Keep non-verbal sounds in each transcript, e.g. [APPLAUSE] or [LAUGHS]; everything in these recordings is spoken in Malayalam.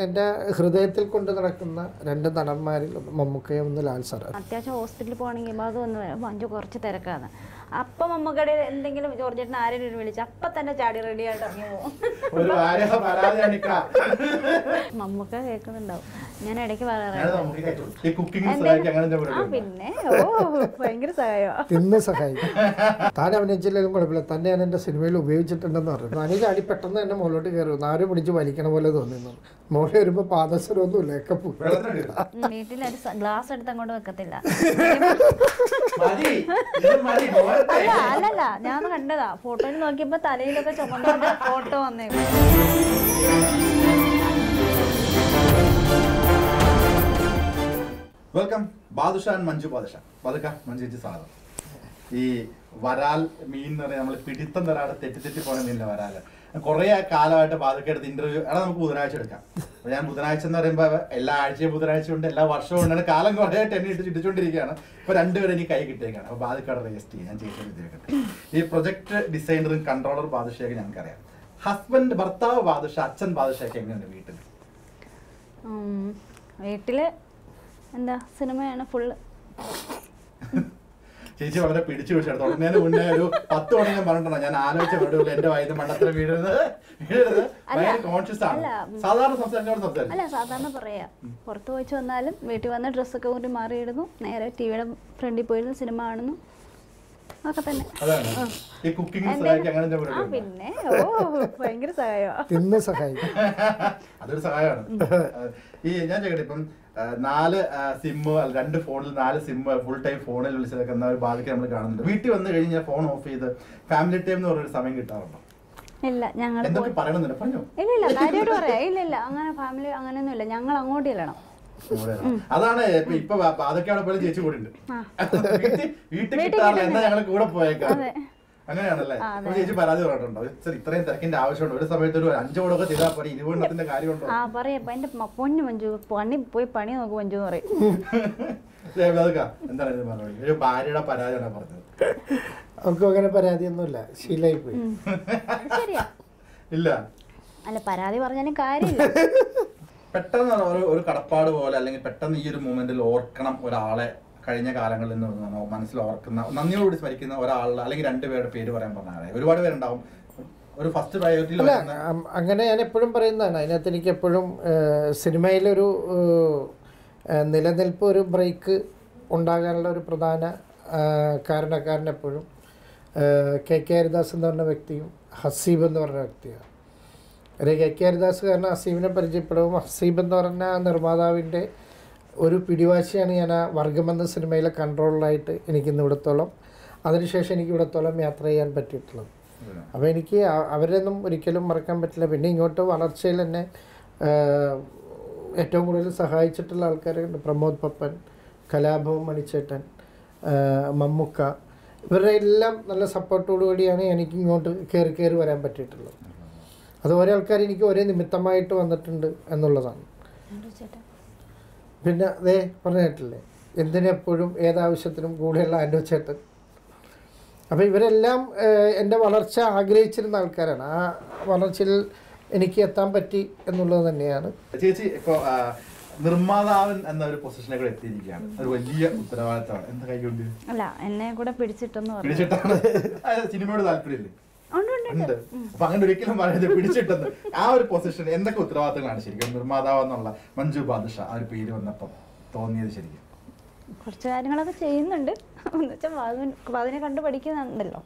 എന്റെ ഹൃദയത്തിൽ കൊണ്ട് നടക്കുന്ന രണ്ട് നടന്മാരിൽ മമ്മൂക്കയും ഒന്ന് ലാൽ സാറാണ് അത്യാവശ്യം ഹോസ്പിറ്റലിൽ പോകണമെങ്കിൽ അത് ഒന്ന് മഞ്ജു കുറച്ച് തിരക്കാണ്. അപ്പം അമ്മക്കടയിൽ എന്തെങ്കിലും ജോർജേട്ടൻ ആരെങ്കിലും വിളിച്ച അപ്പൊ തന്നെ ചാടി റെഡി ആയിട്ട് ഇറങ്ങി പോകും മമ്മൂക്ക കേൾക്കുന്നുണ്ടാവും. ഞാൻ ഇടയ്ക്ക് പറയാറുണ്ട് പിന്നെ? ഓ ഭയങ്കര സഹായം? സഹായിക്കും. താൻ അഭിനയിച്ചില്ലെങ്കിലും കുഴപ്പമില്ല. തന്നെ ഞാൻ എന്റെ സിനിമയിൽ ഉപയോഗിച്ചിട്ടുണ്ടെന്ന് പറഞ്ഞു താനീ ചാടി പെട്ടെന്ന് തന്നെ മുകളിലോട്ട് കയറി ആരും പിടിച്ച് വലിക്കണ പോലെ തോന്നുന്നു മോളെ വരുമ്പോ പോയി. വെള്ളത്തിനടി. വീട്ടിലൊരു ഗ്ലാസ് എടുത്ത് അങ്ങോട്ട് വെക്കത്തില്ല. അല്ല അല്ലല്ല. ഞാൻ കണ്ടതാ. ഫോട്ടോയിൽ നോക്കിയപ്പോ തലയിലൊക്കെ ചുമന്ന ഫോട്ടോ വന്നേക്കും വെൽക്കം. ബാദുഷാൻ മഞ്ജു ബാദുഷ പതുക്ക മഞ്ജു ചേച്ചി സ്വാഗതം. ഈ വരാൽ മീൻ എന്ന് പറഞ്ഞാൽ നമ്മൾ പിടിത്തം തരാതെ തെറ്റി തെറ്റി പോണ മീനില്ല വരാൽ. കുറേ കാലമായിട്ട് പാതൊക്കെ എടുത്ത് ഇന്റർവ്യൂ എടാ നമുക്ക് ബുധനാഴ്ച എടുക്കാം. അപ്പൊ ഞാൻ ബുധനാഴ്ച എന്ന് പറയുമ്പോൾ എല്ലാ ആഴ്ചയും ബുധനാഴ്ച ഉണ്ട് എല്ലാ വർഷവും ഉണ്ട്. കാലം കുറേ ടെന്നെ ഇട്ട് ചുറ്റിച്ചുകൊണ്ടിരിക്കുകയാണ് ഇപ്പൊ രണ്ടുപേരും എനിക്ക് കൈ കിട്ടിയേക്കാണ്. അപ്പൊ ബാധക്കാട് രജിസ്റ്റർ ചെയ്യാൻ വിദ്യയൊക്കെ ഈ പ്രൊജക്ട് ഡിസൈനറും കൺട്രോളർ ബാദുഷയൊക്കെ ഞങ്ങൾക്കറിയാം. ഹസ്ബൻഡ് ഭർത്താവ് ബാദുഷ അച്ഛൻ ബാദുഷയൊക്കെ എങ്ങനെയുണ്ട് വീട്ടിൽ വീട്ടിൽ എന്താ സിനിമയാണ് ഫുള്ള് ചേച്ചി വളരെ പിടിച്ചു പിടിച്ചാണ് തുടങ്ങുന്നതിന് മുന്നേ ഒരു പത്ത് മണി ഞാൻ പറഞ്ഞിട്ടുണ്ടോ ഞാൻ ആലോചിച്ച വീടുകൾ എന്റെ വയസ്സ് മണ്ടത്തിൽ വീഴരുത് വീഴരുത് ഭയങ്കര കോൺഷ്യസ് ആണ്. സാധാരണ സംസാരിച്ചോട് സംസാരിക്കും അല്ല സാധാരണ പറയാ. പുറത്ത് പോയിച്ചു വന്നാലും വീട്ടിൽ വന്ന ഡ്രസ്സൊക്കെ കൂടി മാറിയിടുന്നു. നേരെ ടിവിയുടെ ഫ്രണ്ടിൽ പോയിരുന്നു സിനിമ കാണുന്നു. പിന്നെ. ഓ ഭയങ്കര സഹായമാണ് [LAUGHS] അതൊരു സഹായമാണ്. ഈ ഞാൻ ചോദിക്കട്ടെ ഇപ്പം നാല് സിമ്മ് രണ്ട് ഫോണിൽ നാല് സിമ്മ് ഫുൾ ടൈം ഫോണിൽ വിളിച്ചതൊക്കെ ഒരു ബാധിക്ക് നമ്മൾ കാണുന്നുണ്ട്. വീട്ടിൽ വന്നു കഴിഞ്ഞാൽ ഫോൺ ഓഫ് ചെയ്ത് ഫാമിലി ടൈം എന്ന് പറഞ്ഞൊരു സമയം കിട്ടാറുണ്ടോ? ഇല്ല ഞങ്ങൾ ഇല്ല ഇല്ല കാര്യമായിട്ട് പറയാം. ഇല്ല ഇല്ല അങ്ങനെ ഫാമിലി അങ്ങനെയൊന്നും ഇല്ല. ഞങ്ങൾ അങ്ങോട്ട് ചെല്ലണം. അതാണ് ഇപ്പൊ അതൊക്കെയാണ് അതൊക്കെ അവിടെ പോലും ചേച്ചി കൂടി ഉണ്ട്. വീട്ടിൽ വീട്ടിൽ കിട്ടാറില്ല എന്നാ ഞങ്ങൾ കൂടെ പോയേക്കാം. അങ്ങനെയാണല്ലേ? അപ്പൊ ചേച്ചി പരാതി പറഞ്ഞിട്ടുണ്ടോ? "സർ, ഇത്രയും തിരക്കിന്റെ ആവശ്യമുണ്ടോ? ഒരു സമയത്ത് ഒരു അഞ്ചോടൊക്കെ ചെയ്താൽ പോലെ ഇരുപതെണ്ണത്തിന്റെ കാര്യമുണ്ടോ? ആ പറയാം എന്റെ പൊന്നു മഞ്ജു പണി പോയി പണി നോക്ക് മഞ്ജു എന്ന് പറയും. [LAUGHS] എന്താണ് ഇത് പറഞ്ഞത്? ഒരു ഭാര്യയുടെ പരാതിയാണ് പറഞ്ഞത്? നമുക്കും അങ്ങനെ പരാതിയൊന്നുമില്ല. ശീലായി പോയി. ശരിയാ. ഇല്ല. അല്ല പരാതി പറഞ്ഞാലും കാര്യമില്ല. [LAUGHS] പെട്ടെന്ന് ഒരു ഒരു കടപ്പാട് പോലെ അല്ലെങ്കിൽ പെട്ടെന്ന് ഈ ഒരു മൂമെന്റിൽ ഓർക്കണം ഒരാളെ കഴിഞ്ഞ കാലങ്ങളിൽ നിന്ന് മനസ്സിൽ ഓർക്കുന്ന നന്ദിയോട് സ്മരിക്കുന്ന ഒരാളുടെ അല്ലെങ്കിൽ രണ്ടുപേരുടെ പേര് പറയാൻ പറഞ്ഞാൽ ഒരുപാട് പേരുണ്ടാവും. ഒരു ഫസ്റ്റ് പ്രയോറിറ്റിയിൽ അം- അങ്ങനെ ഞാൻ എപ്പോഴും പറയുന്നതാണ്. അതിനകത്ത് എനിക്ക് എപ്പോഴും സിനിമയിലൊരു നിലനിൽപ്പ് ഒരു ബ്രേക്ക് ഉണ്ടാകാനുള്ള ഒരു പ്രധാന കാരണക്കാരൻ എപ്പോഴും കെ കെ ഹരിദാസ് എന്ന് പറഞ്ഞ വ്യക്തിയും ഹസീബ് എന്ന് പറഞ്ഞ വ്യക്തിയാണ്. ഒരു കെ കെ ഹരിദാസ് കാരണം ഹസീബിനെ പരിചയപ്പെടും ഹസീബ് എന്ന് പറഞ്ഞ നിർമ്മാതാവിന്റെ ഒരു പിടിവാശിയാണ് ഞാൻ ആ വർഗം എന്ന സിനിമയിലെ കൺട്രോളറായിട്ട് എനിക്കിന്ന് ഇവിടത്തോളം അതിനുശേഷം എനിക്ക് ഇവിടത്തോളം യാത്ര ചെയ്യാൻ പറ്റിയിട്ടുള്ളത്. അപ്പോൾ എനിക്ക് അവരെയൊന്നും ഒരിക്കലും മറക്കാൻ പറ്റില്ല. പിന്നെ ഇങ്ങോട്ട് വളർച്ചയിൽ എന്നെ ഏറ്റവും കൂടുതൽ സഹായിച്ചിട്ടുള്ള ആൾക്കാരുണ്ട്. പ്രമോദ് പപ്പൻ കലാഭവൻ മണിച്ചേട്ടൻ മമ്മുക്ക. ഇവരുടെ എല്ലാം നല്ല സപ്പോർട്ടോടു കൂടിയാണ് എനിക്ക് ഇങ്ങോട്ട് കയറി കയറി വരാൻ പറ്റിയിട്ടുള്ളത്. അത് ഓരോ ആൾക്കാർ എനിക്ക് ഒരേ നിമിത്തമായിട്ട് വന്നിട്ടുണ്ട് എന്നുള്ളതാണ്. പിന്നെ അതേ പറഞ്ഞിട്ടില്ലേ എന്തിനെപ്പോഴും ഏതാവശ്യത്തിനും കൂടെയുള്ള ആൻഡോ ചേട്ടൻ. അപ്പോൾ ഇവരെല്ലാം എന്റെ വളർച്ച ആഗ്രഹിച്ചിരുന്ന ആൾക്കാരാണ്. ആ വളർച്ചയിൽ എനിക്ക് എത്താൻ പറ്റി എന്നുള്ളത് തന്നെയാണ്. ചേച്ചി ഇപ്പോൾ നിർമ്മാതാവൻ എന്ന ഒരു പൊസിഷനെ കൂടെ എത്തിയിരിക്കുകയാണ്. ഒരു വലിയ ഉത്തരവാദിത്തമാണ്. എന്താ കൈകൊണ്ട്? അല്ല എന്നെ കൂടെ പിടിച്ചിട്ടെന്ന് പറഞ്ഞു പിടിച്ചിട്ടാണ്. സിനിമയോട് താല്പര്യമില്ലേ? ഉണ്ട് അപ്പൊ അങ്ങനെ ഒരിക്കലും പറയാതെ പിടിച്ചിട്ടെന്ന്. ആ ഒരു പൊസിഷൻ എന്തൊക്കെ ഉത്തരവാദിത്തങ്ങളാണ് ശരിക്കും? നിർമ്മാതാവ് എന്നുള്ള മഞ്ജു ബാദുഷ ആ ഒരു പേര് വന്നപ്പം തോന്നിയത് ശരിക്കും? കുറച്ച് കാര്യങ്ങളൊക്കെ ചെയ്യുന്നുണ്ട്. എന്ന് വെച്ചാൽ അതിനെ കണ്ട് പഠിക്കുന്നുണ്ടല്ലോ.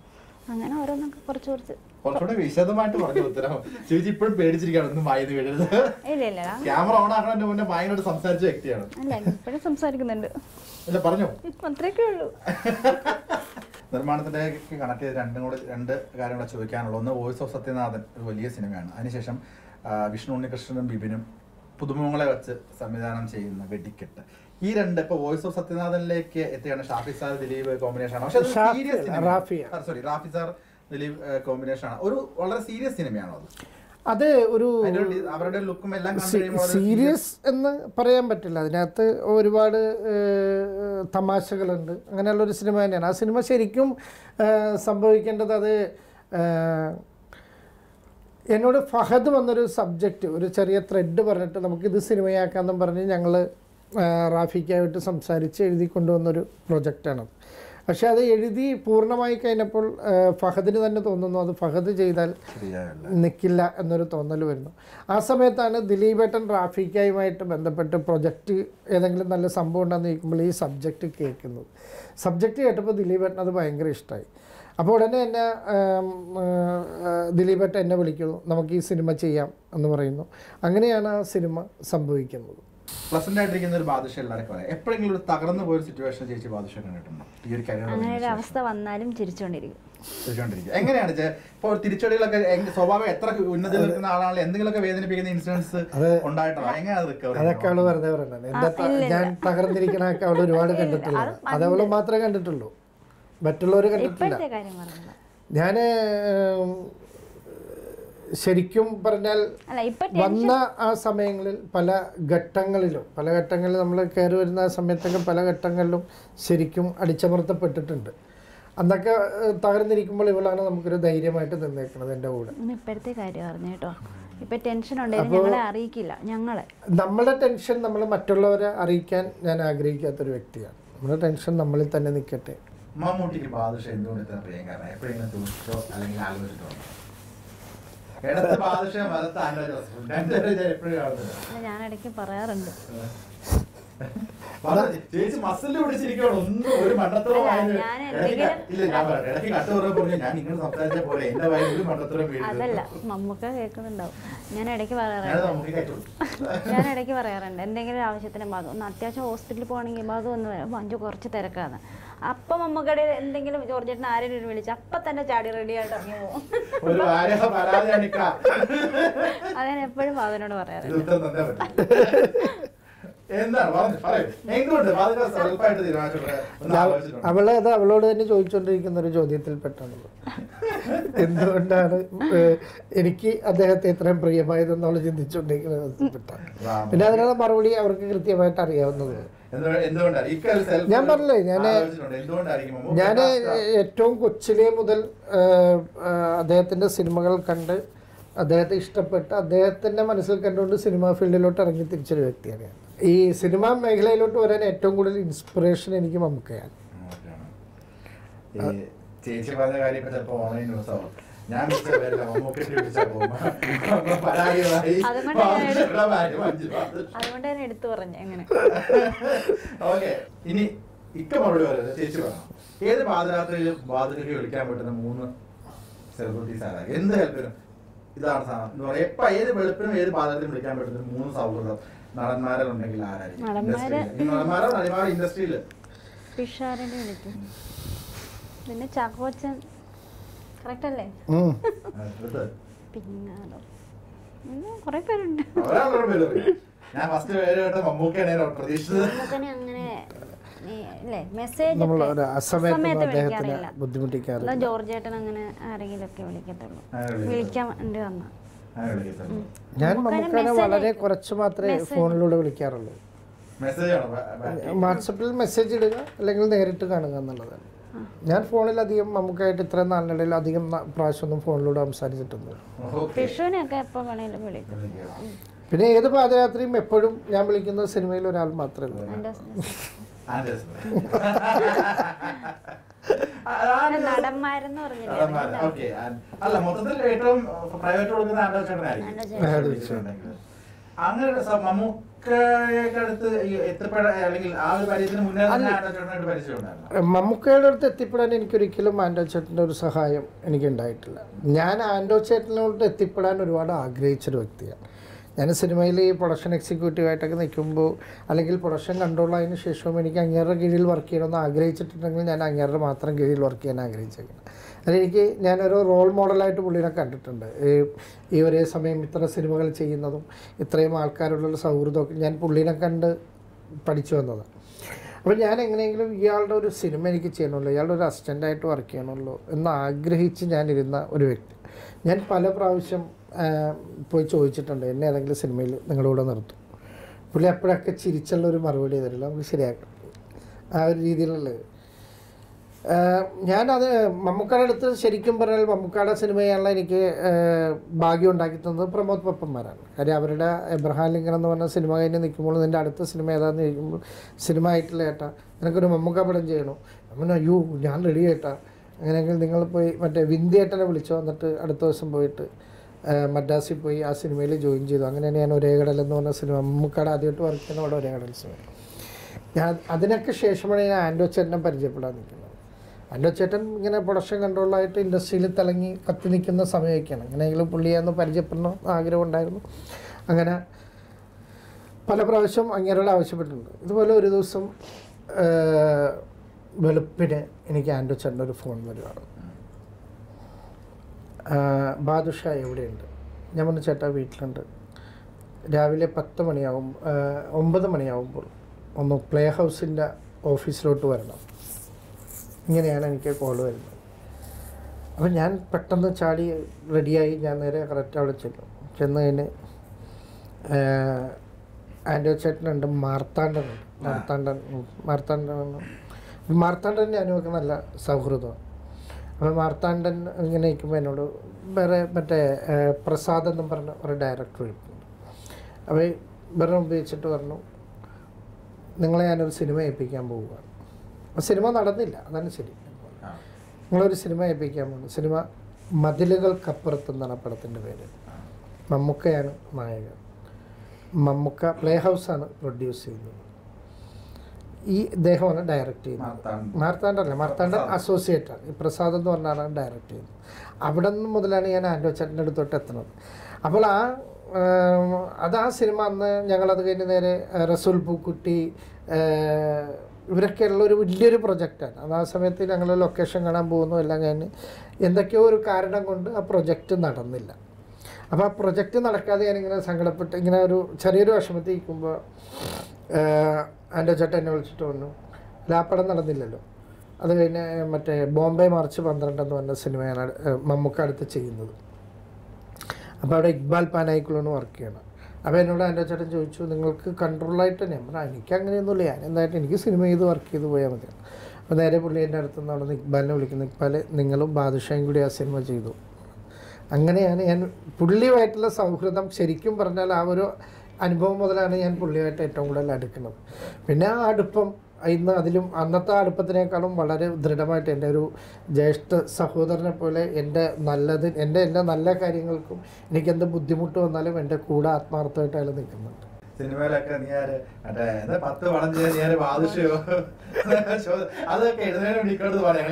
അങ്ങനെ ഓരോന്നൊക്കെ കുറച്ച് കുറച്ച്. കുറച്ചുകൂടെ വിശദമായിട്ട് പറഞ്ഞു ഉത്തരം. ചേച്ചി ഇപ്പോഴും പേടിച്ചിരിക്കുകയാണ് ഒന്നും വായന വീഴരുത്. ക്യാമറ ഓൺ ആക്കണതിന്റെ മുന്നേ വായനോട് സംസാരിച്ച വ്യക്തിയാണ്. അല്ല ഇപ്പോഴും സംസാരിക്കുന്നുണ്ട്. അല്ല പറഞ്ഞോ. അത്രയൊക്കെ ഉള്ളൂ. നിർമ്മാണത്തിന്റെ കണക്ട് ചെയ്ത് രണ്ടും കൂടെ രണ്ട് കാര്യങ്ങൾ ചോദിക്കാനുള്ളൂ. ഒന്ന് വോയിസ് ഓഫ് സത്യനാഥൻ ഒരു വലിയ സിനിമയാണ്. അതിനുശേഷം വിഷ്ണു ഉണ്ണികൃഷ്ണനും ബിബിനും പുതുമുഖങ്ങളെ വെച്ച് സംവിധാനം ചെയ്യുന്ന വെടിക്കെട്ട്. ഈ രണ്ട് ഇപ്പൊ വോയിസ് ഓഫ് സത്യനാഥനിലേക്ക് എത്തിയാണ് ഷാഫി സാർ ദിലീപ് കോമ്പിനേഷൻ ആണ്. പക്ഷെ. Sorry Rafi sir Dileep combination ആണ് ഒരു വളരെ സീരിയസ് സിനിമയാണോ അത് അത് ഒരു അവരുടെ ലുക്കും എല്ലാം സീരിയസ് എന്ന് പറയാൻ പറ്റില്ല. അതിനകത്ത് ഒരുപാട് തമാശകളുണ്ട്. അങ്ങനെയുള്ള ഒരു സിനിമ തന്നെയാണ്. ആ സിനിമ ശരിക്കും സംഭവിക്കേണ്ടത് അത് എന്നോട് ഫഹദ് വന്നൊരു സബ്ജക്റ്റ് ഒരു ചെറിയ ത്രെഡ് പറഞ്ഞിട്ട് നമുക്ക് നമുക്കിത് സിനിമയാക്കാമെന്നും പറഞ്ഞ് ഞങ്ങൾ റാഫിക്കായിട്ട് സംസാരിച്ച് എഴുതി കൊണ്ടുവന്നൊരു പ്രൊജക്റ്റാണ് പക്ഷേ അത് എഴുതി പൂർണമായി കഴിഞ്ഞപ്പോൾ ഫഹദിന് തന്നെ തോന്നുന്നു അത് ഫഹദ് ചെയ്താൽ നിൽക്കില്ല എന്നൊരു തോന്നൽ വരുന്നു. ആ സമയത്താണ് ദിലീപേട്ടൻ റാഫിക്കായുമായിട്ട് ബന്ധപ്പെട്ട് പ്രൊജക്റ്റ് ഏതെങ്കിലും നല്ല സംഭവം ഉണ്ടെന്ന് ചോദിക്കുമ്പോൾ ഈ സബ്ജക്റ്റ് കേൾക്കുന്നത്. സബ്ജക്റ്റ് കേട്ടപ്പോൾ ദിലീപേട്ടൻ അത് ഭയങ്കര ഇഷ്ടമായി. അപ്പോൾ ഉടനെ എന്നെ ദിലീപേട്ടൻ എന്നെ വിളിക്കുന്നു. നമുക്ക് ഈ സിനിമ ചെയ്യാം എന്ന് പറയുന്നു. അങ്ങനെയാണ് ആ സിനിമ സംഭവിക്കുന്നത്. പ്ലസന്റ് ആയിട്ടിരിക്കുന്ന ഒരു ബാധിഷ എല്ലാവർക്കും പറയാം എപ്പോഴെങ്കിലും ഒരു തകർന്നു പോയൊരു സിറ്റുവേഷൻ ചേച്ചി ബാധിഷ കണ്ടിട്ടുണ്ടോ? ഈ ഒരു അങ്ങനെ ഒരു അവസ്ഥ വന്നാലും ചിരിച്ചുകൊണ്ടിരിക്കും ചോദിച്ചോണ്ടിരിക്കുക എങ്ങനെയാണ് ഇപ്പോൾ തിരിച്ചടികളൊക്കെ സ്വഭാവം എത്ര ഉന്നതി നിൽക്കുന്ന ആളാണ് എന്തെങ്കിലുമൊക്കെ വേദനിപ്പിക്കുന്ന ഇൻസിഡൻസ് ഉണ്ടായിട്ടുള്ള എങ്ങനെയാണ് അതൊക്കെ അവൾ വെറുതെ പറയണത് എന്റെ ത- ഞാൻ തകർന്നിരിക്കണൊക്കെ അവൾ ഒരുപാട് കണ്ടിട്ടുള്ളൂ. അത് അവൾ മാത്രമേ കണ്ടിട്ടുള്ളൂ. മറ്റുള്ളവർ കണ്ടിട്ടില്ല. കാര്യം ഞാൻ ശരിക്കും പറഞ്ഞാൽ വന്ന ആ സമയങ്ങളിൽ പല ഘട്ടങ്ങളിലും പല ഘട്ടങ്ങളിൽ നമ്മൾ കയറി വരുന്ന ആ സമയത്തൊക്കെ പല ഘട്ടങ്ങളിലും ശരിക്കും അടിച്ചമർത്തപ്പെട്ടിട്ടുണ്ട്. അന്നൊക്കെ തകർന്നിരിക്കുമ്പോൾ ഇവളാണ് നമുക്കൊരു ധൈര്യമായിട്ട് നിന്നേക്കുന്നത് എന്റെ കൂടെ. ഇപ്പോഴത്തെ കാര്യം പറഞ്ഞു കേട്ടോ. ഇപ്പൊ ടെൻഷൻ ഉണ്ടെങ്കിലും ഞങ്ങളെ അറിയിക്കില്ല ഞങ്ങളെ. നമ്മുടെ ടെൻഷൻ നമ്മൾ മറ്റുള്ളവരെ അറിയിക്കാൻ ഞാൻ ആഗ്രഹിക്കാത്തൊരു വ്യക്തിയാണ്. നമ്മുടെ ടെൻഷൻ നമ്മളിൽ തന്നെ നിൽക്കട്ടെ. മമ്മൂട്ടിക്ക് ബാദുഷ എന്തുകൊണ്ട് ഇത്ര പ്രിയങ്കരനാണ് എപ്പോഴെങ്കിലും തോന്നിച്ചോ അല്ലെങ്കിൽ ആലോചിച്ചിട്ടോ ഞാൻ ഇടയ്ക്ക് പറയാറുണ്ട്. ചേച്ചി മസിൽ പിടിച്ചിരിക്കണം ഒന്നും ഒരു മണ്ടത്തരം ഇല്ല ഞാൻ പറയട്ടെ ഇടയ്ക്ക് കട്ട് പറഞ്ഞു പറഞ്ഞു ഞാൻ നിങ്ങൾ സംസാരിച്ച പോലെ എന്റെ വായിൽ ഒരു മണ്ടത്തരം അതല്ല മമ്മൂക്ക കേൾക്കുന്നുണ്ടാവും. ഞാൻ ഇടയ്ക്ക് പറയാറുണ്ട്. ഞാൻ ഇടയ്ക്ക് പറയാറുണ്ട് എന്തെങ്കിലും ആവശ്യത്തിന് ബാധു ഒന്ന് അത്യാവശ്യം ഹോസ്പിറ്റലിൽ പോകണമെങ്കിൽ ബാധു ഒന്ന് മഞ്ജു കുറച്ച് തിരക്കാണ്. അപ്പൊ മമ്മൂക്കടെ എന്തെങ്കിലും ജോർജേട്ടൻ ആരെങ്കിലും വിളിച്ച് അപ്പൊ തന്നെ ചാടി റെഡി ആയിട്ട് ഇറങ്ങി പോകും അണിക്കാം എപ്പോഴും ബാധുവിനോട് പറയാറുണ്ട് അവൾ അത് അവളോട് തന്നെ ചോദിച്ചുകൊണ്ടിരിക്കുന്ന ഒരു ചോദ്യത്തിൽ പെട്ടാണത് [LAUGHS] എന്തുകൊണ്ടാണ് എനിക്ക് അദ്ദേഹത്തെ ഇത്രയും പ്രിയമായതെന്ന് അവൾ ചിന്തിച്ചുകൊണ്ടിരിക്കുന്നത് പെട്ടാണ്. പിന്നെ അതിനുള്ള മറുപടി അവർക്ക് കൃത്യമായിട്ട് അറിയാവുന്നത്. ഞാൻ പറഞ്ഞില്ലേ, ഞാൻ ഞാൻ ഏറ്റവും കൊച്ചിലെ മുതൽ ഏഹ്, സിനിമകൾ കണ്ട് അദ്ദേഹത്തെ ഇഷ്ടപ്പെട്ട് അദ്ദേഹത്തിന്റെ മനസ്സിൽ കണ്ടുകൊണ്ട് സിനിമാ ഫീൽഡിലോട്ട് ഇറങ്ങി തിരിച്ചൊരു വ്യക്തിയാണ് ഞാൻ. ഈ സിനിമാ മേഖലയിലോട്ട് വരാൻ ഏറ്റവും കൂടുതൽ ഇൻസ്പിറേഷൻ എനിക്ക് മമ്മൂക്കയാണ്. ചേച്ചി പറഞ്ഞ കാര്യം ഇപ്പൊ ചിലപ്പോ ഓൺലൈൻ ന്യൂസ് ആവും. ഞാൻ വിളിച്ച പേരല്ല മമ്മൂക്കിന്റെ വിളിച്ചാ പോകും അതുകൊണ്ട് ഞാൻ ബാദുഷയുടെ ഭാര്യ മഞ്ജു ബാദുഷ. [LAUGHS] അതുകൊണ്ട് ഞാൻ എടുത്തു പറഞ്ഞു എങ്ങനെ ഓക്കെ ഇനി ഇക്ക മറുപടി പറയുന്നത് ചേച്ചി പറഞ്ഞു ഏത് പാതിരാത്രിയിലും പാതിരക്ക് വിളിക്കാൻ പറ്റുന്ന മൂന്ന് സെലിബ്രിറ്റീസ് ആണ് എന്ത് ഹെൽപ്പിനും ഇതാണ് സാധനം. എന്ന് പറയാം. എപ്പ ഏത് വെളുപ്പിനും ഏത് പാതിരാത്രിയും വിളിക്കാൻ പറ്റുന്ന മൂന്ന് സൗഹൃദം? നടന്മാരുണ്ടെങ്കിൽ ആരായിരിക്കും? നടന്മാര്- ഇൻഡസ്ട്രിയിൽ വിളിക്കും പിന്നെ ചാക്കോച്ചൻ. കറക്റ്റ് അല്ലേ. പിന്നാലോ പിന്നെ കുറെ പേരുണ്ട്. ഞാൻ ഫസ്റ്റ് പേര് കേട്ട മമ്മൂക്കയാണ് പ്രതീക്ഷിച്ചത്. അങ്ങനെ ജോർജ് ചേട്ടൻ അങ്ങനെ ആരെങ്കിലും ഒക്കെ വിളിക്കത്തുള്ളൂ. വിളിക്കാൻ വേണ്ടി വന്ന. ഞാൻ മമ്മൂക്കാനെ വളരെ. കുറച്ച് മാത്രമേ ഫോണിലൂടെ വിളിക്കാറുള്ളൂ. മെസ്സേജ് ആണോ? ബാ- വാട്സപ്പിൽ മെസ്സേജ് ഇടുക അല്ലെങ്കിൽ നേരിട്ട് കാണുക എന്നുള്ളതാണ് ഞാൻ ഫോണിൽ അധികം നമുക്കായിട്ട് ഇത്ര നാളിനിടയിൽ അധികം പ്രാവശ്യമൊന്നും ഫോണിലൂടെ സംസാരിച്ചിട്ടുണ്ട്. പിന്നെ ഏത് പാദയാത്രയും എപ്പോഴും ഞാൻ വിളിക്കുന്ന സിനിമയിൽ ഒരാൾ മാത്രമേ ഉള്ളൂ. [LAUGHS] നടന്മാരെന്ന് പറഞ്ഞില്ലേ? അല്ല മൊത്തത്തിൽ ഏറ്റവും പ്രൈവറ്റ് കൊടുക്കുന്ന ആൻഡോ ചേട്ടനായിരിക്കും. അങ്ങനെ സ- മമ്മൂക്കയുടെ അടുത്ത് എത്തിപ്പെടാൻ അല്ലെങ്കിൽ ആ ഒരു പരിചയത്തിന് മുന്നേ തന്നെ ആൻഡോ ചേട്ടനായിട്ട് പരിചയം ഉണ്ടായിരുന്നു മമ്മൂക്കയുടെ അടുത്ത് എത്തിപ്പെടാൻ എനിക്കൊരിക്കലും ആൻഡോ ചേട്ടന്റെ ഒരു സഹായം എനിക്ക് ഉണ്ടായിട്ടില്ല ഞാൻ ആൻഡോ ചേട്ടനോട് എത്തിപ്പെടാൻ ഒരുപാട് ആഗ്രഹിച്ചൊരു വ്യക്തിയാണ്. ഞാൻ സിനിമയിൽ ഈ പ്രൊഡക്ഷൻ എക്സിക്യൂട്ടീവായിട്ടൊക്കെ നിൽക്കുമ്പോൾ അല്ലെങ്കിൽ പ്രൊഡക്ഷൻ കൺട്രോൾ ആയതിനു ശേഷവും എനിക്ക് അങ്ങേരുടെ കീഴിൽ വർക്ക് ചെയ്യണമെന്ന് ആഗ്രഹിച്ചിട്ടുണ്ടെങ്കിൽ ഞാൻ അങ്ങേരുടെ മാത്രം കീഴിൽ വർക്ക് ചെയ്യാൻ ആഗ്രഹിച്ചേക്കണം. അതെനിക്ക് ഞാനൊരു റോൾ മോഡലായിട്ട് പുള്ളിനെ കണ്ടിട്ടുണ്ട്. ഈ ഒരേ സമയം ഇത്ര സിനിമകൾ ചെയ്യുന്നതും ഇത്രയും ആൾക്കാരുള്ള സൗഹൃദമൊക്കെ ഞാൻ പുള്ളിനെ കണ്ട് പഠിച്ചു വന്നതാണ് അപ്പോൾ ഞാൻ എങ്ങനെയെങ്കിലും ഇയാളുടെ ഒരു സിനിമ എനിക്ക് ചെയ്യണമല്ലോ ഇയാളുടെ ഒരു അസിസ്റ്റന്റായിട്ട് വർക്ക് ചെയ്യണമല്ലോ എന്ന് ആഗ്രഹിച്ച് ഞാനിരുന്ന ഒരു വ്യക്തി. ഞാൻ പല പ്രാവശ്യം പോയി ചോദിച്ചിട്ടുണ്ട് എന്നെ ഏതെങ്കിലും സിനിമയിൽ നിങ്ങളുടെ നിർത്തും? പുള്ളി അപ്പോഴൊക്കെ ചിരിച്ചുള്ള ഒരു മറുപടി തരില്ല നമുക്ക് ശരിയാക്കാം. ആ ഒരു രീതിയിലുള്ളത്. ഞാനത് മമ്മൂക്കയുടെ അടുത്ത് ശരിക്കും പറഞ്ഞാൽ മമ്മൂക്കയുടെ സിനിമയാണല്ലോ എനിക്ക് ഭാഗ്യം ഉണ്ടാക്കി തന്നത് പ്രമോദ് പപ്പന്മാരാണ്. കാര്യം അവരുടെ എബ്രഹാം ലിങ്കൻ എന്ന് പറഞ്ഞ സിനിമ കഴിഞ്ഞ് നിൽക്കുമ്പോൾ നിന്റെ അടുത്ത സിനിമ ഏതാണെന്ന് ചോദിക്കുമ്പോൾ സിനിമ ആയിട്ടില്ല ഏട്ടാ നിനക്കൊരു മമ്മൂക്ക പടം ചെയ്യണോ? അമ്മ അയ്യോ ഞാൻ റെഡി ഏട്ടാ. അങ്ങനെയെങ്കിൽ നിങ്ങൾ പോയി മറ്റേ വിന്ധ്യേട്ടനെ വിളിച്ചു വന്നിട്ട് അടുത്ത ദിവസം പോയിട്ട് മദ്രാസിൽ പോയി ആ സിനിമയിൽ ജോയിൻ ചെയ്തു. അങ്ങനെയാണ് ഞാൻ ഒരേ കടൽ എന്ന് പറഞ്ഞ സിനിമ. മമ്മൂക്കയുടെ ആദ്യമായിട്ട് വർക്ക് ചെയ്യുന്ന അവിടെ ഒരേ കടൽ സിനിമ ഞാൻ അതിനൊക്കെ ശേഷമാണ് ഞാൻ ആൻഡോ ചേട്ടനെ പരിചയപ്പെടാൻ നിൽക്കുന്നത്. ആൻഡോ ചേട്ടൻ ഇങ്ങനെ പ്രൊഡക്ഷൻ കൺട്രോളായിട്ട് ഇൻഡസ്ട്രിയിൽ തിളങ്ങി കത്തി നിൽക്കുന്ന സമയമൊക്കെയാണ്. അങ്ങനെയെങ്കിലും പുള്ളിയെ ഒന്ന് പരിചയപ്പെടണം ആഗ്രഹം ഉണ്ടായിരുന്നു. അങ്ങനെ പല പ്രാവശ്യം അങ്ങേരോട് ആവശ്യപ്പെട്ടിട്ടുണ്ട്. ഇതുപോലെ ഒരു ദിവസം വെളുപ്പിന് എനിക്ക് ആൻഡോ ചേട്ടന്റെ ഒരു ഫോൺ വരുവാണ്. ബാദുഷ എവിടെയുണ്ട്? ഞാൻ പറഞ്ഞു ചേട്ടാ വീട്ടിലുണ്ട്. രാവിലെ പത്ത് മണിയാവും ഒമ്പത് മണിയാവുമ്പോൾ ഒന്ന് പ്ലേ ഹൗസിന്റെ ഓഫീസിലോട്ട് വരണം. ഇങ്ങനെയാണ് എനിക്ക് കോൾ വരുന്നത്. അപ്പം ഞാൻ പെട്ടെന്ന് ചാടി റെഡിയായി ഞാൻ നേരെ കറക്റ്റ് അവിടെ ചെല്ലും. ചെന്ന് കഴിഞ്ഞ് ആൻഡോ ചേട്ടനുണ്ട് മാർത്താണ്ഡനുണ്ട്. മാർത്താണ്ഡൻ ഉം, മാർത്താണ്ഡൻ മാർത്താണ്ഡൻ ഞാനുമൊക്കെ നല്ല സൗഹൃദമാണ് അപ്പോൾ മാർത്താണ്ഡൻ ഇങ്ങനെ ഇരിക്കുമ്പോൾ എന്നോട് വേറെ മറ്റേ പ്രസാദ് എന്നും പറഞ്ഞ ഒരു ഡയറക്ടർ ഇരിപ്പുണ്ട്. അപ്പോൾ വെറും ഉപയോഗിച്ചിട്ട് പറഞ്ഞു നിങ്ങളെ ഞാനൊരു സിനിമ ഏൽപ്പിക്കാൻ പോവുകയാണ്. അപ്പോൾ സിനിമ നടന്നില്ല അതാണ് ശരി. നിങ്ങളൊരു സിനിമ ഏൽപ്പിക്കാൻ പോകുന്നു സിനിമ മതിലുകൾക്കപ്പുറത്ത് എന്നാണ് പടത്തിന്റെ പേര്. മമ്മൂക്കയാണ് നായകൻ. മമ്മൂക്ക പ്ലേ ഹൗസാണ് പ്രൊഡ്യൂസ് ചെയ്യുന്നത്. ഈ ഇദ്ദേഹമാണ് ഡയറക്റ്റ് ചെയ്യുന്നത്. മാർത്താണ്ഡൻ. മാർത്താണ്ഡല്ല മാർത്താണ്ഡ അസോസിയേറ്റ് ആണ്. ഈ പ്രസാദ് എന്ന് പറഞ്ഞാണ് ഡയറക്റ്റ് ചെയ്യുന്നത്. അവിടെ നിന്ന് മുതലാണ് ഞാൻ ആൻഡോ ചേട്ടന്റെ അടുത്തോട്ട് എത്തുന്നത്. അപ്പോൾ ആ അത് ആ സിനിമ അന്ന് ഞങ്ങളത് കഴിഞ്ഞ് നേരെ റസൂൽ പൂക്കുട്ടി ഇവരൊക്കെ ഉള്ള ഒരു വലിയൊരു പ്രൊജക്റ്റാണ് അത് ആ സമയത്ത് ഞങ്ങൾ ലൊക്കേഷൻ കാണാൻ പോകുന്നു എല്ലാം കഴിഞ്ഞ്. എന്തൊക്കെയോ ഒരു കാരണം കൊണ്ട് ആ പ്രൊജക്റ്റ് നടന്നില്ല. അപ്പോൾ ആ പ്രൊജക്റ്റ് നടക്കാതെ ഞാനിങ്ങനെ സങ്കടപ്പെട്ട് ഇങ്ങനെ ഒരു ചെറിയൊരു വിഷമത്തിൽ ഇരിക്കുമ്പോൾ എന്റെ ചേട്ടൻ എന്നെ വിളിച്ചിട്ട് വന്നു. ലാപ്പടം നടന്നില്ലല്ലോ. അത് കഴിഞ്ഞ് മറ്റേ ബോംബെ മാർച്ച് പന്ത്രണ്ട് എന്ന് പറഞ്ഞ സിനിമയാണ് മമ്മൂക്ക അടുത്ത് ചെയ്യുന്നത്. അപ്പോൾ അവിടെ ഇക്ബാൽ പാനായിക്കുള്ളൂ വർക്ക് ചെയ്യണം. അപ്പോൾ എന്നോട് എന്റെ ചേട്ടൻ ചോദിച്ചു നിങ്ങൾക്ക് കൺട്രോളായിട്ട് തന്നെ ഞാൻ പറഞ്ഞു എനിക്ക് അങ്ങനെയൊന്നുമില്ല. ഞാൻ എന്തായിട്ട് എനിക്ക് സിനിമ ചെയ്ത് വർക്ക് ചെയ്ത് പോയാൽ മതി. അപ്പോൾ നേരെ പുള്ളി എന്റെ അടുത്ത് നിന്ന് അവിടെ നിന്ന് ഇക്ബാലിനെ വിളിക്കുന്നു. ഇക്ബാൽ നിങ്ങളും ബാദുഷയും കൂടി ആ സിനിമ ചെയ്തു. അങ്ങനെയാണ് ഞാൻ പുള്ളിയുമായിട്ടുള്ള സൗഹൃദം ശരിക്കും പറഞ്ഞാൽ ആ ഒരു അനുഭവം മുതലാണ് ഞാൻ പുള്ളിയുമായിട്ട് ഏറ്റവും കൂടുതൽ അടുക്കുന്നത്. പിന്നെ ആ അടുപ്പം ഇന്ന് അതിലും അന്നത്തെ അടുപ്പത്തിനേക്കാളും വളരെ ദൃഢമായിട്ട് എന്റെ ഒരു ജ്യേഷ്ഠ സഹോദരനെ പോലെ എന്റെ നല്ലത് എന്റെ എല്ലാ നല്ല കാര്യങ്ങൾക്കും എനിക്കെന്ത് ബുദ്ധിമുട്ട് വന്നാലും എന്റെ കൂടെ ആത്മാർത്ഥമായിട്ട് അയാൾ നിൽക്കുന്നുണ്ട്. സിനിമയിലൊക്കെ നീ ആര്? മറ്റേ എന്താ പത്ത് പണം ചെയ്യാൻ നീ ആര് ബാദുഷയോ അതൊക്കെ എഴുതുന്നതിന് വിളിക്കണത് പറയാം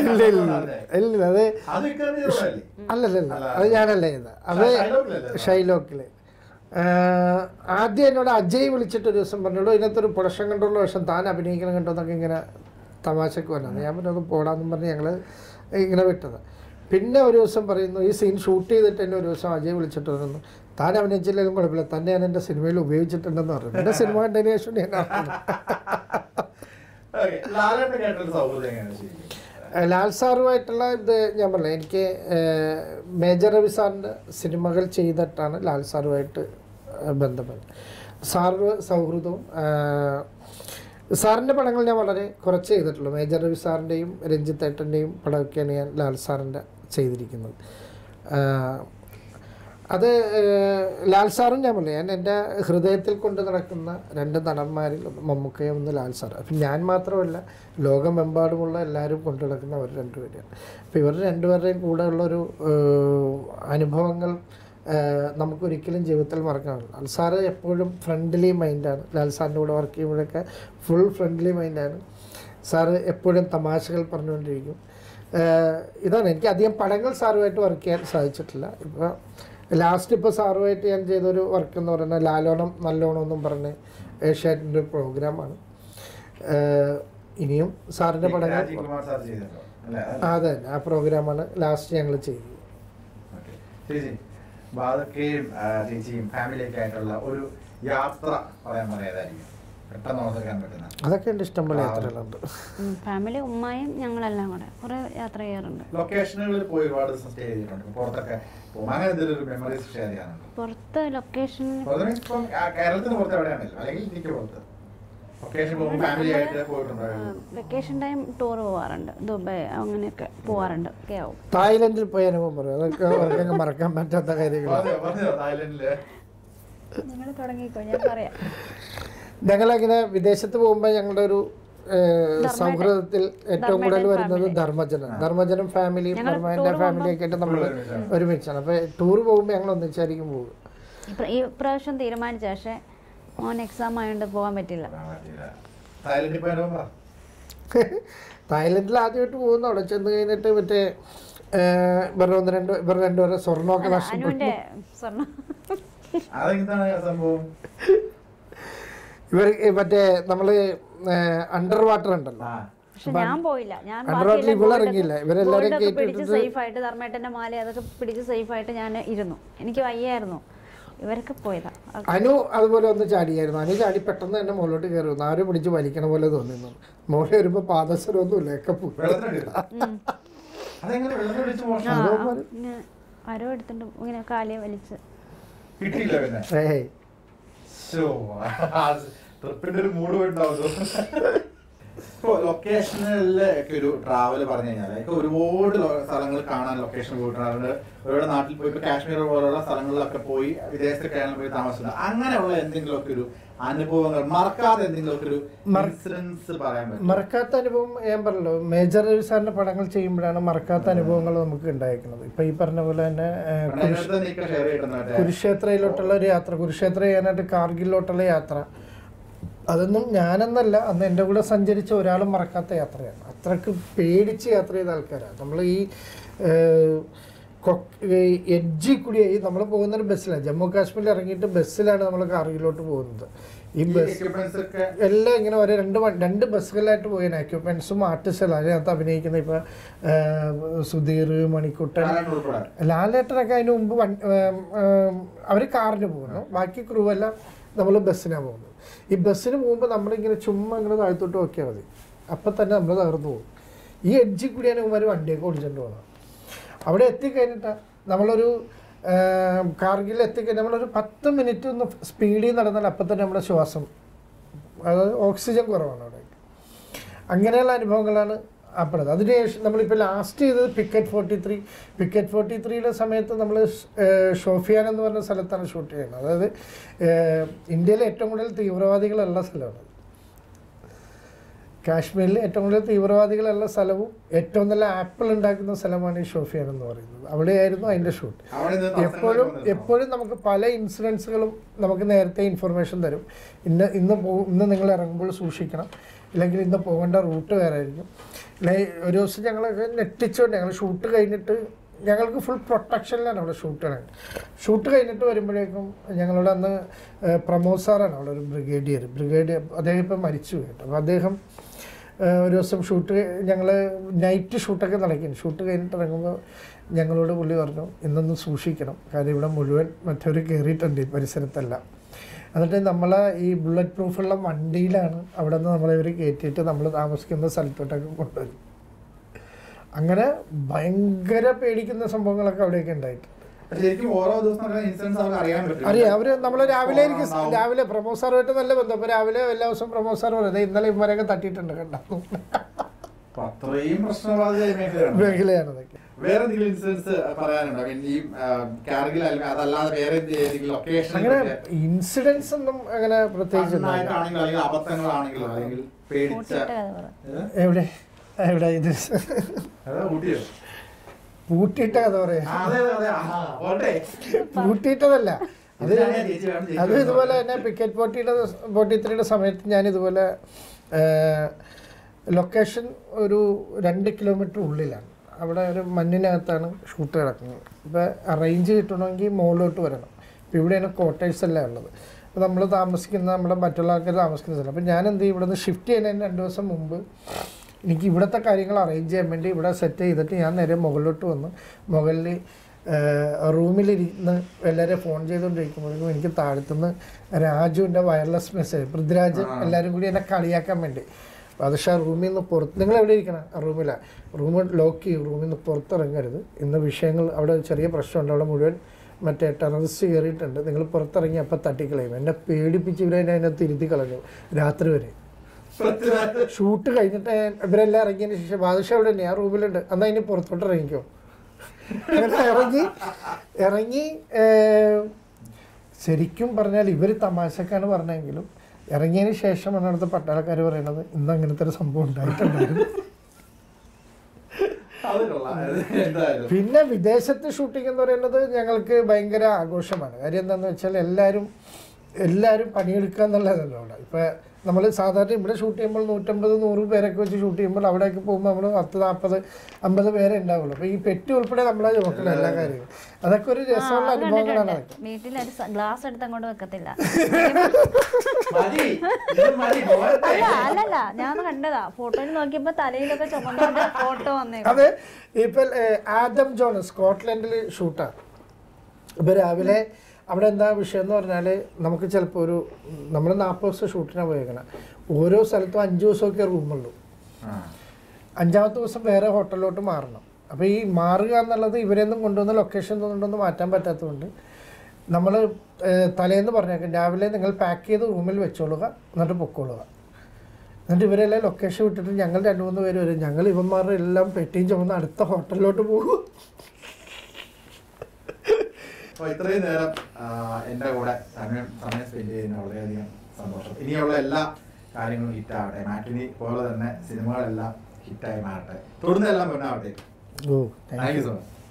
അല്ലല്ലേ പറഞ്ഞിട്ടുണ്ട്. അല്ലല്ല അത് ഞാനല്ല അത് ഷൈലോക്കിൽ. ആദ്യം എന്നോട് അജയ് വിളിച്ചിട്ട് ഒരു ദിവസം പറഞ്ഞോളൂ ഇതിനകത്തൊരു പ്രൊഡക്ഷൻ കണ്ടുള്ള വേഷം താൻ അഭിനയിക്കണം കണ്ടോ എന്നൊക്കെ ഇങ്ങനെ തമാശക്ക് വന്നത് ഞാൻ പറഞ്ഞത് പോടാന്നും പറഞ്ഞ് ഞങ്ങൾ ഇങ്ങനെ വിട്ടത്. പിന്നെ ഒരു ദിവസം പറയുന്നു ഈ സീൻ ഷൂട്ട് ചെയ്തിട്ട് എന്നെ ഒരു ദിവസം അജയ് വിളിച്ചിട്ട് പറഞ്ഞു താൻ അഭിനയിച്ചില്ലെങ്കിലും കുഴപ്പമില്ല. തന്നെ ഞാൻ എന്റെ സിനിമയിൽ ഉപയോഗിച്ചിട്ടുണ്ടെന്ന് പറഞ്ഞു. എന്റെ സിനിമ കണ്ടതിന് ശേഷം ഞാൻ ലാൽ സാറുമായിട്ടുള്ള ഇത് ഞാൻ പറഞ്ഞു എനിക്ക് മേജർ രവി സാറിന്റെ സിനിമകൾ ചെയ്തിട്ടാണ് ലാൽ സാറുമായിട്ട് ബന്ധപ്പെട്ടത്. സാറ് സൗഹൃദവും സാറിന്റെ പടങ്ങൾ ഞാൻ വളരെ കുറച്ച് ചെയ്തിട്ടുള്ളൂ. മേജർ രവി സാറിന്റെയും രഞ്ജിത്തേട്ടന്റെയും പടമൊക്കെയാണ് ഞാൻ ലാൽ സാറിന്റെ ചെയ്തിരിക്കുന്നത്. അത് ലാൽ സാറും ഞാൻ പറഞ്ഞു. ഞാൻ എന്റെ ഹൃദയത്തിൽ കൊണ്ട് നടക്കുന്ന രണ്ട് നടന്മാരിൽ മമ്മൂക്കയും ഒന്ന് ലാൽ സാർ അപ്പം ഞാൻ മാത്രമല്ല ലോകമെമ്പാടുമുള്ള എല്ലാവരും കൊണ്ടു നടക്കുന്ന അവർ രണ്ടുപേരെയാണ്. അപ്പം ഇവർ രണ്ടുപേരുടെയും കൂടെ ഉള്ളൊരു അനുഭവങ്ങൾ നമുക്കൊരിക്കലും ജീവിതത്തിൽ മറക്കാനില്ല ലാൽ സാറ് എപ്പോഴും ഫ്രണ്ട്ലി മൈൻഡാണ് ലാൽ സാറിന്റെ കൂടെ വർക്ക് ചെയ്യുമ്പോഴൊക്കെ ഫുൾ ഫ്രണ്ട്ലി മൈൻഡാണ് സാറ് എപ്പോഴും തമാശകൾ പറഞ്ഞുകൊണ്ടിരിക്കും. ഇതാണ്. എനിക്ക് അധികം പടങ്ങൾ സാറുമായിട്ട് വർക്ക് ചെയ്യാൻ സാധിച്ചിട്ടില്ല. ഇപ്പോൾ ലാസ്റ്റ് ഇപ്പോൾ സാറുമായിട്ട് ഞാൻ ചെയ്തൊരു വർക്ക് എന്ന് പറയുന്നത് ലാലോണം നല്ലോണം എന്നും പറഞ്ഞ് ഏഷ്യാറ്റിന്റെ ഒരു പ്രോഗ്രാമാണ് ഇനിയും സാറിന്റെ പടങ്ങൾ അതെ ആ പ്രോഗ്രാമാണ് ലാസ്റ്റ് ഞങ്ങൾ ചെയ്തത്. ചേച്ചിയും ഫാമിലിയൊക്കെ ആയിട്ടുള്ള ഒരു യാത്ര പറയാൻ പറയാതായിരിക്കും. അതൊക്കെ ഉണ്ട് ഇഷ്ടംപോലെ യാത്രകളുണ്ട്. ഫാമിലി ഉമ്മയും ഞങ്ങളെല്ലാം കൂടെ കുറെ യാത്ര ചെയ്യാറുണ്ട്. ലൊക്കേഷനുകളിൽ പോയി ഒരുപാട് സ്റ്റേ ചെയ്തിട്ടുണ്ട്. ഇപ്പൊ പുറത്തൊക്കെ അങ്ങനെ എന്തെങ്കിലും ഒരു മെമ്മറീസ് ഷെയർ ചെയ്യാനുണ്ട്? പുറത്ത് ലൊക്കേഷൻ കേരളത്തിന് പുറത്ത് എവിടെയാണല്ലോ അല്ലെങ്കിൽ ഇന്ത്യയ്ക്ക് പുറത്ത്? വെക്കേഷൻ ടൈം ടൂർ പോവാറുണ്ട്. ദുബായ് അങ്ങനെയൊക്കെ പോവാറുണ്ട്. ഒക്കെ ആവും. തായ്ലൻഡിൽ പോയ അനുഭവം പറയും. അതൊക്കെ മറക്കാൻ പറ്റാത്ത കാര്യങ്ങൾ നിങ്ങൾ തുടങ്ങിക്കോ ഞാൻ പറയാം. ഞങ്ങളങ്ങനെ വിദേശത്ത് പോകുമ്പോൾ ഞങ്ങളുടെ ഒരു സൗഹൃദത്തിൽ ഏറ്റവും കൂടുതൽ വരുന്നത് family. ധർമ്മജനം ധർമ്മജനം ഫാമിലിയും ധർമ്മജന്റെ ഫാമിലിയൊക്കെ ആയിട്ട് നമ്മൾ ഒരുമിച്ചാണ്. അപ്പൊ അപ്പോൾ ടൂർ പോകുമ്പോൾ ഞങ്ങൾ ഒന്നിച്ചായിരിക്കും പോകും ഈ പ്രാവശ്യം തീരുമാനിച്ച പക്ഷേ മോൻ എക്സാം ആയതുകൊണ്ട് പോകാൻ പറ്റില്ല തായ്ലൻഡിൽ ആദ്യമായിട്ട് പോകുന്നു അവിടെ ചെന്ന് കഴിഞ്ഞിട്ട് മറ്റേ ഇവരുടെ ഒന്ന് രണ്ട് ഇവർ രണ്ടുപേരെ സ്വർണമൊക്കെ നഷ്ടപ്പെട്ടു സംഭവം? [LAUGHS] ഇവർ മറ്റേ നമ്മൾ അണ്ടർ വാട്ടർ ഉണ്ടല്ലോ. ഞാൻ പോയില്ല. ഞാൻ ഇറങ്ങിയില്ല. ഇവരെല്ലാവരും പിടിച്ച് സേഫ് ആയിട്ട് ധർമ്മേട്ടന്റെ മാല അതൊക്കെ പിടിച്ച് സേഫ് ആയിട്ട് ഞാൻ ഇരുന്നു. എനിക്ക് വയ്യായിരുന്നു. ഇവരൊക്കെ പോയതാ. അനു അതുപോലെ ഒന്ന് ചാടിയായിരുന്നു. അനു ചാടി പെട്ടെന്ന് തന്നെ മുകളിലോട്ട് കയറി വന്നു. ആരും പിടിച്ച് വലിക്കണ പോലെ തോന്നിയിരുന്നു. മുകളിൽ ഒക്കെ വെള്ളത്തിനടിച്ച് മോശം ആ, ഇങ്ങനെ ആരോ എടുത്തിട്ട് ഇങ്ങനെ കാലിയെ വലിച്ച്. കിട്ടിയില്ല ട്രിപ്പിന്റെ ഒരു മൂഡ് പോയിട്ടുണ്ടാവും ഇപ്പോൾ ലൊക്കേഷനിലൊക്കെ ഒരു ട്രാവൽ പറഞ്ഞു കഴിഞ്ഞാൽ ഒക്കെ ഒരുപാട് സ്ഥലങ്ങൾ കാണാൻ ലൊക്കേഷൻ പോയിട്ടുണ്ട്. ഒരുപാട് നാട്ടിൽ പോയി ഇപ്പൊ കാശ്മീർ പോലുള്ള സ്ഥലങ്ങളിലൊക്കെ പോയി വിദേശത്തൊക്കെയാണ് പോയി താമസിക്കുന്നത് അങ്ങനെയുള്ള എന്തെങ്കിലുമൊക്കെ ഒരു അനുഭവങ്ങൾ മറക്കാതെ എന്തെങ്കിലുമൊക്കെ ഒരു ഇൻസിഡൻസ് പറയാൻ പറ്റും മറക്കാത്ത അനുഭവം ഞാൻ പറഞ്ഞല്ലോ മേജർ സാറിന്റെ പടങ്ങൾ ചെയ്യുമ്പോഴാണ് മറക്കാത്ത അനുഭവങ്ങൾ നമുക്ക് ഉണ്ടായിരിക്കുന്നത്. ഇപ്പൊ ഈ പറഞ്ഞ പോലെ തന്നെ കുരുക്ഷേത്രയിലോട്ടുള്ള ഒരു യാത്ര കുരുക്ഷേത്ര ചെയ്യാനായിട്ട് കാർഗിലോട്ടുള്ള യാത്ര. അതൊന്നും ഞാനെന്നല്ല അന്ന് എന്റെ കൂടെ സഞ്ചരിച്ച ഒരാളും മറക്കാത്ത യാത്രയാണ്. അത്രയ്ക്ക് പേടിച്ച് യാത്ര ചെയ്ത ആൾക്കാരാണ്. നമ്മൾ ഈ എഡ്ജി കൂടിയായി നമ്മൾ പോകുന്നൊരു ബസ്സിലാണ് ജമ്മു കാശ്മീരിൽ ഇറങ്ങിയിട്ട് ബസ്സിലാണ് നമ്മൾ കാർഗിലോട്ട് പോകുന്നത്. ഈ ബസ് എല്ലാം ഇങ്ങനെ ഒരേ രണ്ട് രണ്ട് ബസ്സുകളിലായിട്ട് പോയാണ് എക്യുപ്മെൻസും ആർട്ടിസ്റ്റുകളും. അതിനകത്ത് അഭിനയിക്കുന്ന ഇപ്പോൾ സുധീർ മണിക്കുട്ടൻ ലാലേട്ടനൊക്കെ അതിന് മുമ്പ് അവർ കാറിന് പോകുന്നു. ബാക്കി ക്രൂ എല്ലാം നമ്മൾ ബസ്സിനാണ് പോകുന്നത്. ഈ ബസ്സിന് പോകുമ്പോൾ നമ്മളിങ്ങനെ ചുമ്മാ ഇങ്ങനെ താഴ്ത്തോട്ട് നോക്കിയാൽ മതി. അപ്പം തന്നെ നമ്മൾ തകർന്നു പോകും. ഈ എഡ്ജിൽ കൂടിയാണ് ഇവന്മാർ വണ്ടിയൊക്കെ ഓടിച്ചുകൊണ്ട് പോകുന്നത് അവിടെ എത്തിക്കഴിഞ്ഞിട്ട് നമ്മളൊരു കാർഗിൽ എത്തിക്കഴിഞ്ഞാൽ നമ്മളൊരു പത്ത് മിനിറ്റ് ഒന്ന് സ്പീഡിൽ നടന്നാൽ അപ്പം തന്നെ നമ്മുടെ ശ്വാസം അതായത് ഓക്സിജൻ കുറവാണ് അവിടെ അങ്ങനെയുള്ള അനുഭവങ്ങളാണ് അപ്പോഴത് അതിനുശേഷം നമ്മളിപ്പോൾ ലാസ്റ്റ് ചെയ്തത് picket forty three picket forty ത്രീയുടെ സമയത്ത് നമ്മൾ ഷോഫിയാൻ എന്ന് പറഞ്ഞ സ്ഥലത്താണ് ഷൂട്ട് ചെയ്യുന്നത്. അതായത് ഇന്ത്യയിലെ ഏറ്റവും കൂടുതൽ തീവ്രവാദികളുള്ള സ്ഥലമാണ്. കാശ്മീരിൽ ഏറ്റവും കൂടുതൽ തീവ്രവാദികളുള്ള സ്ഥലവും ഏറ്റവും നല്ല ആപ്പിൾ ഉണ്ടാക്കുന്ന സ്ഥലമാണ് ഈ ഷോഫിയാൻ എന്ന് പറയുന്നത്. അവിടെയായിരുന്നു അതിന്റെ ഷൂട്ട് എപ്പോഴും എപ്പോഴും നമുക്ക് പല ഇൻസിഡൻസുകളും നമുക്ക് നേരത്തെ ഇൻഫർമേഷൻ തരും. ഇന്ന് ഇന്ന് പോ ഇന്ന് നിങ്ങൾ ഇറങ്ങുമ്പോൾ സൂക്ഷിക്കണം. ഇല്ലെങ്കിൽ ഇന്ന് പോകേണ്ട റൂട്ട് വേറെ ആയിരിക്കും ഒരു ദിവസം ഞങ്ങളൊക്കെ ഞെട്ടിച്ചുകൊണ്ട് ഞങ്ങൾ ഷൂട്ട് കഴിഞ്ഞിട്ട് ഞങ്ങൾക്ക് ഫുൾ പ്രൊട്ടക്ഷനിലാണ് അവിടെ ഷൂട്ട് ചെയ്യണത് ഷൂട്ട് കഴിഞ്ഞിട്ട് വരുമ്പോഴേക്കും ഞങ്ങളുടെ അന്ന് പ്രമോദ് സാറാണ് അവിടെ ഒരു ബ്രിഗേഡിയർ. ബ്രിഗേഡിയർ അദ്ദേഹം ഇപ്പം മരിച്ചു കേട്ടോ. അപ്പോൾ അദ്ദേഹം ഒരു ദിവസം ഷൂട്ട് ഞങ്ങൾ നൈറ്റ് ഷൂട്ടൊക്കെ നടക്കുന്നു. ഷൂട്ട് കഴിഞ്ഞിട്ട് ഇറങ്ങുമ്പോൾ ഞങ്ങളോട് പുള്ളി പറഞ്ഞു ഇന്നൊന്ന് സൂക്ഷിക്കണം. കാര്യം ഇവിടെ മുഴുവൻ മറ്റവർ കയറിയിട്ടുണ്ട് ഈ പരിസരത്തെല്ലാം. എന്നിട്ട് നമ്മളെ ഈ ബുള്ളറ്റ് പ്രൂഫുള്ള വണ്ടിയിലാണ് അവിടെ നിന്ന് നമ്മളെ ഇവർ കയറ്റിയിട്ട് നമ്മൾ താമസിക്കുന്ന സ്ഥലത്തോട്ടൊക്കെ കൊണ്ടുവരും അങ്ങനെ ഭയങ്കര പേടിക്കുന്ന സംഭവങ്ങളൊക്കെ അവിടെയൊക്കെ ഉണ്ടായിട്ടുണ്ട്. അറിയാം അവർ നമ്മൾ രാവിലെ രാവിലെ പ്രമോദ് സാറുമായിട്ട് നല്ല ബന്ധം. അപ്പൊ രാവിലെ എല്ലാ ദിവസവും പ്രമോദ് സാർ പറയുന്നത് ഇന്നലെ ഇവരൊക്കെ തട്ടിയിട്ടുണ്ട് കണ്ടു. അപ്പൊ അത്രയും പ്രശ്നബാധിത മേഖലയാണ്. മേഖലയാണ് അതൊക്കെ. വേറെ എന്തെങ്കിലും ഇൻസിഡൻസ് പറയാനുണ്ടോ ഈ കാർഗിൽ അല്ലെങ്കിൽ അതല്ലാതെ വേറെ ഏതെങ്കിലും ലൊക്കേഷൻ അങ്ങനെ ഇൻസിഡൻസ് ഒന്നും അങ്ങനെ പ്രത്യേകിച്ച്. ആണെങ്കിലും അല്ലെങ്കിൽ അബദ്ധങ്ങളാണെങ്കിലും അല്ലെങ്കിൽ പേടിച്ച? എവിടെ? എവിടെ ഇത്? അതാ ഊട്ടിയോ പൂട്ടിയിട്ട കഥ പറയാ. പൂട്ടിയിട്ടതല്ല അത് അത് ഇതുപോലെ തന്നെ പിക്കറ്റ് പോട്ടിയുടെ പോട്ടി ത്രീയുടെ സമയത്ത് ഞാൻ ഇതുപോലെ ലൊക്കേഷൻ ഒരു രണ്ട് കിലോമീറ്റർ ഉള്ളിലാണ്. അവിടെ ഒരു മണ്ണിനകത്താണ് ഷൂട്ട് കിടക്കുന്നത് ഇപ്പോൾ അറേഞ്ച് കിട്ടണമെങ്കിൽ മുകളിലോട്ട് വരണം. ഇപ്പോൾ ഇവിടെയാണ് ക്വാർട്ടേഴ്സ് എല്ലാം ഉള്ളത്. അപ്പോൾ നമ്മൾ താമസിക്കുന്ന നമ്മുടെ മറ്റുള്ള ആൾക്കാർ താമസിക്കുന്ന സ്ഥലം. അപ്പോൾ ഞാൻ എന്ത് ചെയ്യും? ഇവിടെ നിന്ന് ഷിഫ്റ്റ് ചെയ്യുന്നതിന് രണ്ട് ദിവസം മുമ്പ് എനിക്ക് ഇവിടുത്തെ കാര്യങ്ങൾ അറേഞ്ച് ചെയ്യാൻ വേണ്ടി ഇവിടെ സെറ്റ് ചെയ്തിട്ട് ഞാൻ നേരെ മുകളിലോട്ട് വന്ന്. മുകളിൽ റൂമിലിരുന്ന് എല്ലാവരും ഫോൺ ചെയ്തുകൊണ്ടിരിക്കുമ്പോഴേക്കും എനിക്ക് താഴ്ത്തുന്ന രാജുവിന്റെ വയർലെസ് മെസ്സേജ് പൃഥ്വിരാജ് എല്ലാവരും കൂടി എന്നെ കളിയാക്കാൻ വേണ്ടി പക്ഷേ റൂമിൽ നിന്ന് പുറത്ത് നിങ്ങൾ എവിടെ ഇരിക്കണം? റൂമിലാണ് റൂം ലോക്ക് ചെയ്യും റൂമിൽ നിന്ന് പുറത്തിറങ്ങരുത്. ഇന്ന് വിഷയങ്ങൾ അവിടെ ചെറിയ പ്രശ്നമുണ്ട്. അവിടെ മുഴുവൻ മറ്റേ ടെററിസ്റ്റ് കയറിയിട്ടുണ്ട്. നിങ്ങൾ പുറത്തിറങ്ങി അപ്പം തട്ടിക്കളയും. എന്നെ പേടിപ്പിച്ച് ഇവരെ എന്നെ അതിനകത്ത് ഇരുത്തി കളഞ്ഞു രാത്രി വരെ. ഷൂട്ട് കഴിഞ്ഞിട്ട് ഇവരെല്ലാം ഇറങ്ങിയതിന് ശേഷം ബാദഷാ അവിടെ തന്നെ ആ റൂമിലുണ്ട്. എന്നാൽ ഇനി പുറത്തോട്ട് ഇറങ്ങിക്കോ. ഇറങ്ങി ഇറങ്ങി ശരിക്കും പറഞ്ഞാൽ ഇവർ തമാശക്കാണ് പറഞ്ഞെങ്കിലും ഇറങ്ങിയതിന് ശേഷമാണ് അടുത്ത പട്ടാളക്കാർ പറയുന്നത് ഇന്ന് അങ്ങനത്തെ ഒരു സംഭവം ഉണ്ടായിട്ടുണ്ടായിരുന്നു. പിന്നെ വിദേശത്ത് ഷൂട്ടിംഗ് എന്ന് പറയുന്നത് ഞങ്ങൾക്ക് ഭയങ്കര ആഘോഷമാണ്. കാര്യം എന്താണെന്ന് വെച്ചാൽ എല്ലാവരും എല്ലാവരും പണിയെടുക്കുക എന്നുള്ളതല്ലോ അവിടെ. ഇപ്പം നമ്മൾ സാധാരണ ഇവിടെ ഷൂട്ട് ചെയ്യുമ്പോൾ നൂറ്റമ്പത് നൂറ് പേരൊക്കെ വെച്ച് ഷൂട്ട് ചെയ്യുമ്പോൾ അവിടേക്ക് പോകുമ്പോൾ നമ്മൾ പത്ത് നാൽപ്പത് അമ്പത് പേരെ ഉണ്ടാവുള്ളൂ. അപ്പോൾ ഈ പെറ്റി ഉൾപ്പെടെ നമ്മളെ നോക്കണം എല്ലാ കാര്യങ്ങളും അതൊക്കെ ഒരു രസമുള്ള അനുഭവങ്ങളാണ് അതെ ഇപ്പൊ ഗ്ലാസ് എടുത്ത് അങ്ങോട്ട് വെക്കത്തില്ല. അല്ല അല്ലല്ല. ഞാൻ കണ്ടതാ. ഫോട്ടോയിൽ നോക്കിയപ്പോൾ തലയിലൊക്കെ ഫോട്ടോ വന്നേ അത് ഇപ്പം ആദം ജോൺ സ്കോട്ട്ലൻഡിൽ ഷൂട്ടാണ് ഇപ്പൊ രാവിലെ അവിടെ എന്താ വിഷയം എന്ന് പറഞ്ഞാൽ നമുക്ക് ചിലപ്പോൾ ഒരു നമ്മൾ നാൽപ്പത് ദിവസം ഷൂട്ടിനാണ് പോയേക്കണം. ഓരോ സ്ഥലത്തും അഞ്ച് ദിവസമൊക്കെ റൂമുള്ളൂ. അഞ്ചാമത്തെ ദിവസം വേറെ ഹോട്ടലിലോട്ട് മാറണം. അപ്പോൾ ഈ മാറുക എന്നുള്ളത് ഇവരെയൊന്നും കൊണ്ടുവന്ന ലൊക്കേഷൻ കൊണ്ടൊന്നും മാറ്റാൻ പറ്റാത്തതുകൊണ്ട് നമ്മൾ തലേന്ന് പറഞ്ഞേക്കാം രാവിലെ നിങ്ങൾ പാക്ക് ചെയ്ത് റൂമിൽ വെച്ചോളുക എന്നിട്ട് പൊക്കോളുക. എന്നിട്ട് ഇവരെല്ലാം ലൊക്കേഷൻ വിട്ടിട്ട് ഞങ്ങൾ രണ്ട് മൂന്ന് പേര് വരും. ഞങ്ങൾ ഇവന്മാരുടെ എല്ലാം പെട്ടിയും ചുമന്ന് അടുത്ത ഹോട്ടലിലോട്ട് പോകും. അപ്പൊ ഇത്രയും നേരം എന്റെ കൂടെ സമയം സമയം സ്പെൻഡ് ചെയ്യുന്ന വളരെയധികം സന്തോഷം. ഇനിയുള്ള എല്ലാ കാര്യങ്ങളും ഹിറ്റാവട്ടെ. മാറ്റിനി പോലെ തന്നെ സിനിമകളെല്ലാം ഹിറ്റായി മാറട്ടെ. തുടർന്നെല്ലാം മുന്നാവട്ടെ. Thank you so much